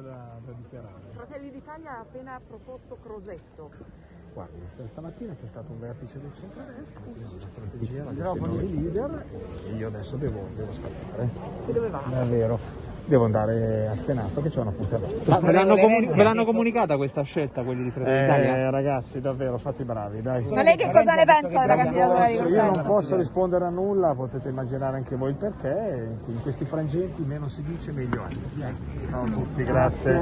da, da dichiarare. Fratelli d'Italia ha appena proposto Crosetto. Guardi, stamattina c'è stato un vertice del centro-destra, quindi la strategia la decidono i leader e io adesso devo, devo scappare. Che dove va? Davvero. Devo andare al Senato che c'è una appuntamento. Ma ve l'hanno, comu- ve l'hanno comunicata questa scelta quelli di Fratelli d'Italia? Eh, ragazzi, davvero, fate i bravi, dai. Ma lei che cosa ne pensa della candidatura di Posso- io non posso rispondere a nulla, potete immaginare anche voi il perché. In questi frangenti meno si dice meglio è. Ciao a tutti, grazie.